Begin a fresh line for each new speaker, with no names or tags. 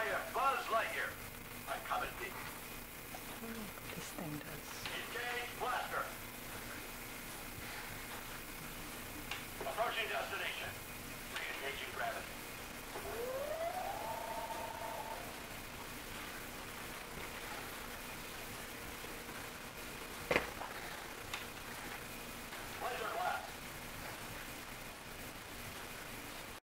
I am Buzz Lightyear. I come and get. What
this thing does.